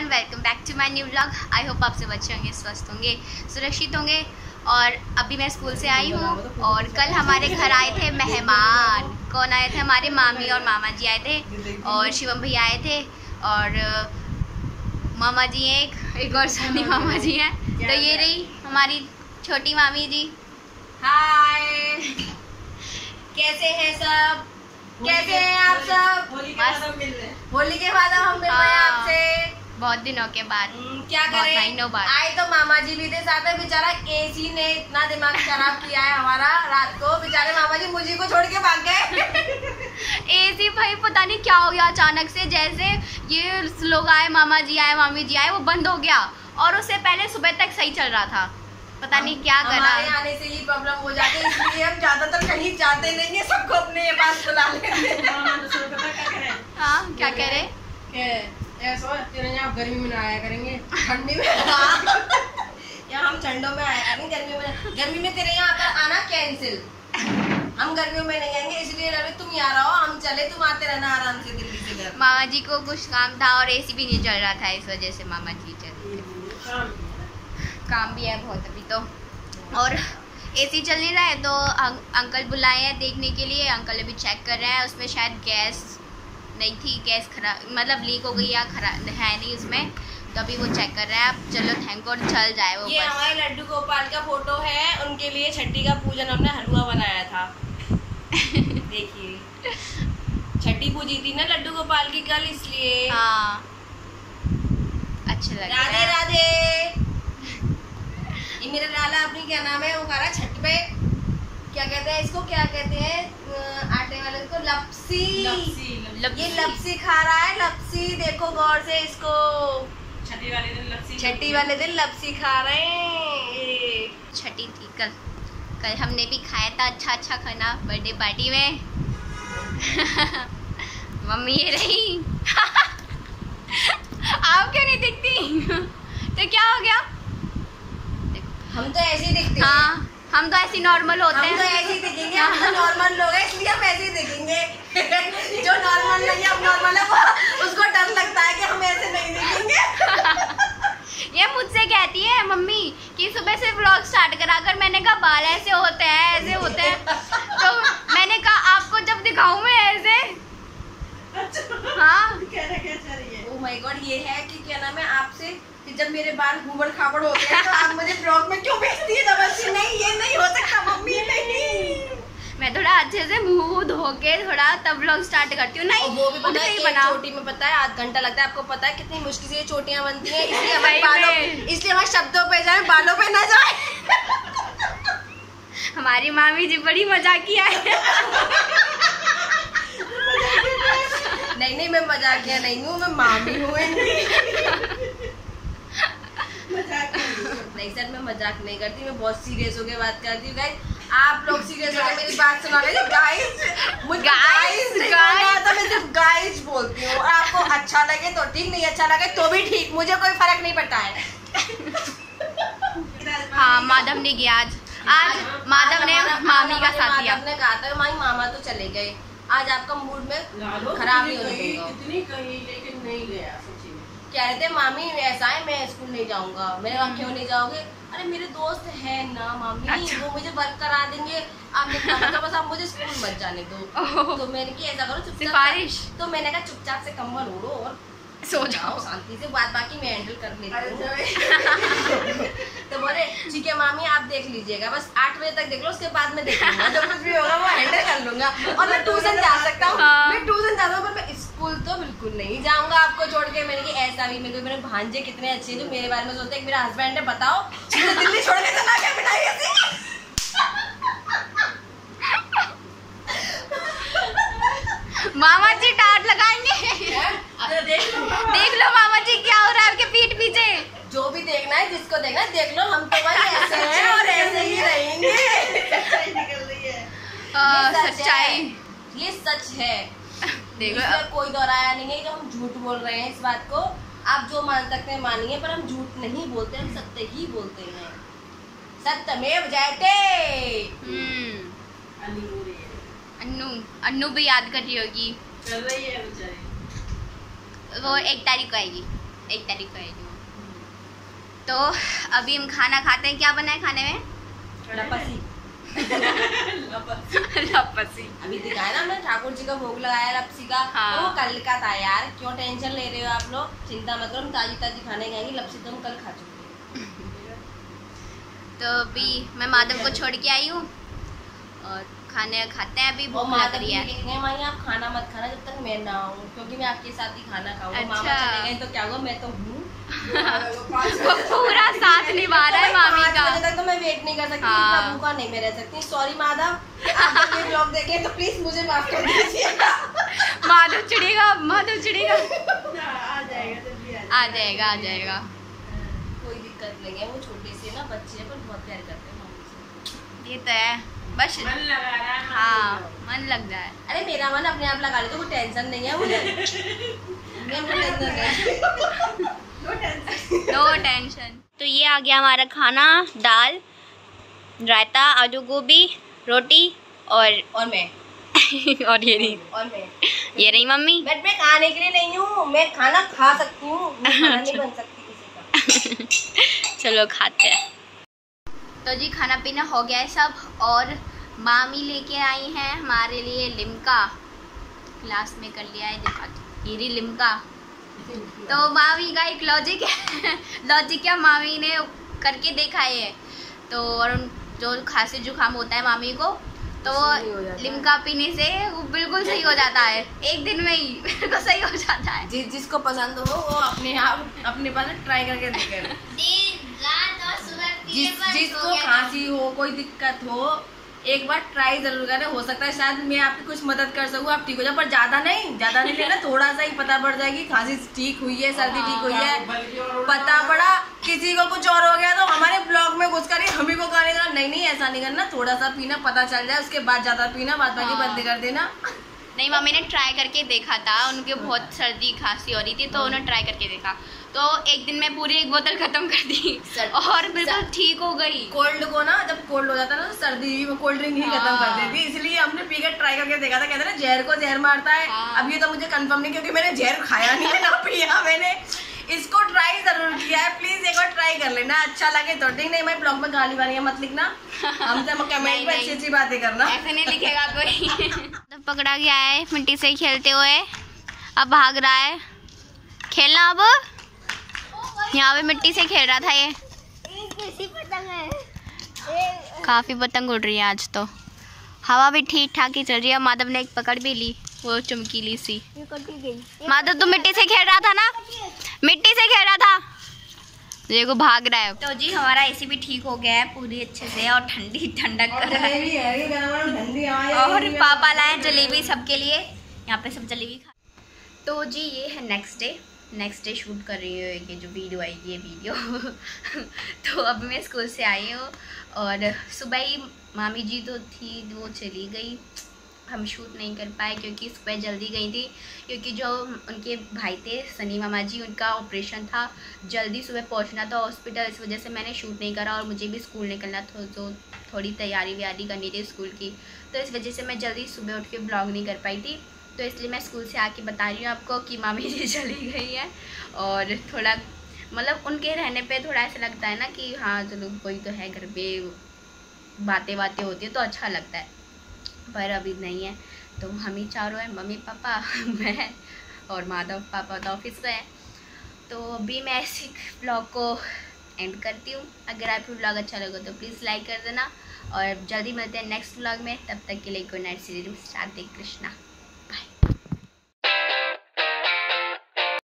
Everyone welcome back to my new vlog I hope आप सब अच्छे होंगे स्वस्थ होंगे सुरक्षित होंगे। और अभी मैं स्कूल से आई हूँ और कल हमारे घर आए थे मेहमान। कौन आए थे? हमारे मामी और मामा जी आए थे और शिवम भैया आए थे और मामा जी हैं एक एक और सनी मामा जी हैं। तो ये रही हमारी छोटी मामी जी। हाय कैसे हैं सब? कैसे हैं आप सब? होली के बाद हम मिल रहे हैं। होली के बाद हम मिल रहे हैं हाँ। आपसे बहुत दिनों के बाद। हम्म, क्या करें? महीनों बाद। आए तो मामा जी भी थे साथ में। बेचारा एसी ने इतना दिमाग खराब किया है हमारा रात को। बेचारे मामा जी मुझे को छोड़ के भाग गए। एसी भाई पता नहीं क्या हो गया अचानक से। जैसे ये लोग आए मामा जी आए मामी जी आए वो बंद हो गया। और उससे पहले सुबह तक सही चल रहा था। पता नहीं क्या हमारे करा आने से ही प्रॉब्लम हो जाती है इसलिए हम ज़्यादातर कहीं जाते नहीं है। सबको अपने पास बुला लेते हैं। मामा तो सब पता क्या करें? हाँ क्या कह रहे कि ऐसा तेरे यहाँ गर्मी में ना आया करेंगे। ठंडी में। हाँ। हम ठंडों में आया करेंगे गर्मी में। गर्मी में तेरे यहाँ पर आना कैंसिल हम गर्मियों में नहीं आएँगे इसलिए रवि तुम यहाँ रहो हम चले तुम आते रहना आराम से दिल्ली से घर। मामा जी को कुछ काम था और एसी भी नहीं चल रहा था इस वजह से मामा जी चल। काम भी है। बहुत अभी तो। और एसी चल नहीं रहा है तो अं, अंकल बुलाए हैं देखने के लिए अंकल अभी चेक कर रहे हैं उसमें शायद गैस नहीं थी गैस खराब मतलब लीक हो गई या खराब है नहीं उसमें तो अभी वो चेक कर रहे हैं। अब चलो थैंक गॉड चल जाए वो ये हमारे लड्डू गोपाल का फ़ोटो है उनके लिए छठी का पूजन हमने हलवा बनाया था। देखिए। छठी पूजी थी ना लड्डू गोपाल की कल इसलिए। हाँ। अच्छे लग राधे रहे हैं। राधे। ये मेरा लाला अपनी क्या नाम है वो खा रहा है छठ पे। क्या कहते हैं इसको क्या कहते हैं? आटे वाले को लपसी। लपसी, लपसी। ये लपसी खा रहा है लपसी। देखो गौर से इसको। छठी वाले दिन लपसी छठी वाले दिन लपसी खा रहे हैं। छठी थी कल। कल हमने भी खाया था अच्छा अच्छा खाना बर्थडे पार्टी में। मम्मी ये रही। आप क्यों नहीं दिखती? तो क्या हो गया? हम तो ऐसे ही दिखते हैं। हाँ। हम तो ऐसे नॉर्मल होते हम तो हैं। ऐसे ही दिखेंगे हम तो नॉर्मल लोग हैं इसलिए हम ऐसे ही दिखेंगे। जो नॉर्मल नहीं है हम नॉर्मल है वो उसको डर लगता है कि हम ऐसे नहीं दिखेंगे। ये मुझसे कहती है मम्मी कि सुबह से व्लॉग स्टार्ट करा कर मैंने कहा बाल ऐसे होते हैं ऐसे होते हैं। तो मैंने कहा आपको जब दिखाऊँ मैं ऐसे? हाँ। है ओ माय गॉड ये है कि क्या नाम है आपसे कि जब मेरे बाल घूमड़ खाबड़ होते हैं तो आप मुझे ब्लॉग में क्यों भेजती है? ज़बरदस्ती नहीं ये नहीं हो सकता मम्मी नहीं मैं थोड़ा अच्छे से मुँह धो के थोड़ा तब व्लॉग स्टार्ट करती हूँ। नहीं वो भी पता है बनाओ चोटी में पता है आध घंटा लगता है आपको पता है कितनी मुश्किल से ये चोटियाँ बनती हैं। इसलिए हमारे बालों इसलिए हमारे शब्दों पे जाए बालों पे ना जाए। हमारी मामी जी बड़ी मजाकिया है नहीं नहीं मैं मजाकिया नहीं हूँ मैं मामी हूँ। मज़ाक है। नहीं सर मैं मज़ाक नहीं करती मैं बहुत सीरियस होकर बात करती हूँ गाइस आप लोग सीरियस होकर मेरी बात सुना लीजिए गाइस मुझे गाइस. बोलना आता मैं सिर्फ़ गाइस बोलती हूँ। और आपको अच्छा लगे तो ठीक नहीं अच्छा लगे तो भी ठीक। मुझे कोई फ़र्क नहीं पड़ता है। हाँ माधव ने किया आज। आज माधव ने मामी का साथ दिया। माधव ने कहा था माई मामा तो चले गए। आज आपका मूड में खराब नहीं होने दूँगा। कही लेकिन नहीं गया कह रहे थे मामी ऐसा है मैं स्कूल नहीं जाऊँगा। मैंने कहा क्यों नहीं जाओगे? अरे मेरे दोस्त है ना मामी। अच्छा। वो मुझे वर्क करा देंगे। आपने मतलब बस आप मुझे स्कूल मत जाने दो। तो मैंने की ऐसा करो चुपचाप तो मैंने कहा चुपचाप से कम्बल ओढ़ो और सो जाओ शांति से बात बाकी मैं हैंडल कर लेती हूँ। तो बोले ठीक है मामी आप देख लीजिएगा। बस आठ बजे तक देख लो उसके बाद में देख लूँगा। जो कुछ भी होगा वो हैंडल कर लूँगा। और मैं ट्यूशन जा सकता हूँ। हाँ। मैं ट्यूशन जाता हूँ पर मैं स्कूल तो बिल्कुल नहीं जाऊँगा आपको छोड़ के। मैंने कि ऐसा भी मेरे मेरे भांजे कितने अच्छे हैं जो मेरे बारे में सोचते हैं मेरा हस्बैंड है बताओ। दिल्ली छोड़ के चला गया बिना ऐसे। मामा जी टाट लगाएँगे। देख लो देख लो मामा जी क्या हो रहा है आपके पीठ पीछे। जो भी देखना है जिसको देखना है देख लो हम तो भाई ऐसे हैं। और ऐसे ही रहेंगे। सच्चाई निकल रही है। हाँ, ये सच्चाई है। ये सच है। देखो अब- कोई दोहराया नहीं है कि हम झूठ बोल रहे हैं इस बात को। आप जो मान सकते हैं मानिए पर हम झूठ नहीं बोलते हम सत्य ही बोलते हैं। सत्यमेव जयते। हम्म। अन्नी अन्नू भी याद कर रही होगी। कर रही है बेचारी। वो एक तारीख को आएगी एक तारीख को आएगी तो अभी हम खाना खाते हैं क्या बना है खाने में? लपसी। अभी दिखाया ना हमने ठाकुर जी का भोग लगाया लपसी का। हाँ। वो कल का था यार। क्यों टेंशन ले रहे हो आप लोग? चिंता मत करो हम ताजी ताजी खाने खाएँगे लपसी तो हम कल खा चुके तो अभी मैं माधव को छोड़ के आई हूँ और खाने खाते हैं अभी भूख लग रही है। माई आप खाना मत खाना जब तक मैं ना आऊँ क्योंकि मैं आपके साथ ही खाना खाऊँगा अच्छा। मामा। चले गए तो क्या हुआ? मैं तो हूँ। वो पूरा साथ निभा रहा है मामी का। तक तो मैं वेट नहीं कर सकती हाँ। इतना भूखा नहीं मैं रह सकती। सॉरी माधव आप ये ब्लॉग देखे तो प्लीज़ मुझे माफ़ कर दीजिए। माधव चिड़ेगा माधव चिड़ेगा। आ जाएगा जल्दी आ आ जाएगा। आ जाएगा कोई दिक्कत नहीं है वो छोटे से ना बच्चे हैं पर बहुत प्यार करते हैं ये तो है बस। मन लगा रहा है हाँ मन लग रहा है। अरे मेरा मन अपने आप लगा ले तो कोई टेंशन नहीं है मुझे टेंशन नहीं है। नो टेंशन तो ये आ गया हमारा खाना दाल रायता आलू गोभी रोटी और और मैं। और ये रही। और मैं। ये रही मम्मी। बट मैं खाने के लिए नहीं हूँ मैं खाना खा सकती हूँ। नहीं बन सकती किसी का। चलो खाते हैं। तो जी खाना पीना हो गया है सब और मामी लेके आई हैं हमारे लिए लिमका। क्लास में कर लिया है दिखा रही लिमका। तो मामी का एक लॉजिक है। लॉजिक क्या मामी ने करके देखा है। तो और जो खांसी जुकाम होता है मामी को तो। लिमका पीने से वो बिल्कुल सही हो जाता है। एक दिन में ही बिल्कुल सही हो जाता है। जिस जिसको पसंद हो वो अपने आप अपने पास ट्राई करके देखे। जिस जिसको खांसी हो कोई दिक्कत हो एक बार ट्राई ज़रूर करें हो सकता है शायद मैं आपकी कुछ मदद कर सकूँ आप ठीक हो जाए पर ज़्यादा नहीं ज़्यादा नहीं लेना थोड़ा सा ही पता पड़ जाएगी खांसी ठीक हुई है सर्दी ठीक हुई है पता पड़ा किसी को कुछ और हो गया तो हमारे ब्लॉग में घुस कर हमी ही को कहने देना नहीं नहीं ऐसा नहीं करना थोड़ा सा पीना पता चल जाए उसके बाद ज़्यादा पीना बाद बाकी हाँ। बंद कर देना नहीं मम्मी ने ट्राई करके देखा था। उनके बहुत सर्दी खांसी हो रही थी तो उन्होंने ट्राई करके देखा। तो एक दिन में पूरी एक बोतल खत्म कर दी। और बिल्कुल ठीक हो गई। कोल्ड को ना जब कोल्ड हो जाता है ना तो सर्दी में कोल्ड ड्रिंक ही खत्म कर हाँ। देती इसलिए हमने पी कर ट्राई करके देखा था। कहते ना जहर को जहर मारता है। हाँ। अब ये तो मुझे कंफर्म नहीं क्योंकि मैंने जहर खाया नहीं है ना पिया मैंने। इसको ट्राई ज़रूर किया है। प्लीज़ एक बार ट्राई कर लेना। अच्छा लगे तो। ठीक नहीं मैं ब्लॉग में गाली वाली मत लिखना। हमसे कमेंट में अच्छी अच्छी बातें करना। ऐसे नहीं लिखेगा कोई। पकड़ा गया है मिट्टी से खेलते हुए। अब भाग रहा है। खेलना अब। यहाँ पे मिट्टी से खेल रहा था ये। काफ़ी पतंग उड़ रही है आज तो। हवा भी ठीक ठाक ही चल रही है। माधव ने एक पकड़ भी ली। वो चमकीली सी। माधव तू मिट्टी से खेल रहा था ना? मिट्टी से खेल रहा था। देखो भाग रहा है। तो जी हमारा एसी भी ठीक हो गया है पूरी अच्छे से और ठंडी ठंडक कर रहा है। और पापा लाए जलेबी सबके लिए। यहाँ पे सब जलेबी खा तो जी ये है next day next day shoot कर रही हूँ ये जो वीडियो आएगी ये वीडियो तो अब मैं स्कूल से आई हूँ और सुबह ही मामी जी तो थी वो चली गई। हम शूट नहीं कर पाए क्योंकि सुबह जल्दी गई थी। क्योंकि जो उनके भाई थे, सनी मामा जी, उनका ऑपरेशन था। जल्दी सुबह पहुँचना था हॉस्पिटल इस वजह से मैंने शूट नहीं करा और मुझे भी स्कूल निकलना था तो थोड़ी तैयारी व्यारी करनी थी स्कूल की। तो इस वजह से मैं जल्दी सुबह उठ के ब्लॉग नहीं कर पाई थी। तो इसलिए मैं स्कूल से आके बता रही हूँ आपको कि मामी जी चली गई है और थोड़ा मतलब उनके रहने पे थोड़ा ऐसा लगता है ना कि हाँ चलो कोई तो है, घर पे बातें बातें होती है तो अच्छा लगता है। पर अभी नहीं है। तो हम ही चारों हैं, मम्मी, पापा, मैं और माधव, पापा तो ऑफ़िस में हैं। तो अभी मैं ऐसे ब्लॉग को एंड करती हूँ। अगर आपको ब्लॉग अच्छा लगे तो प्लीज़ लाइक कर देना। और जल्दी मिलते हैं नेक्स्ट ब्लॉग में। तब तक के लिए good night series start Krishna.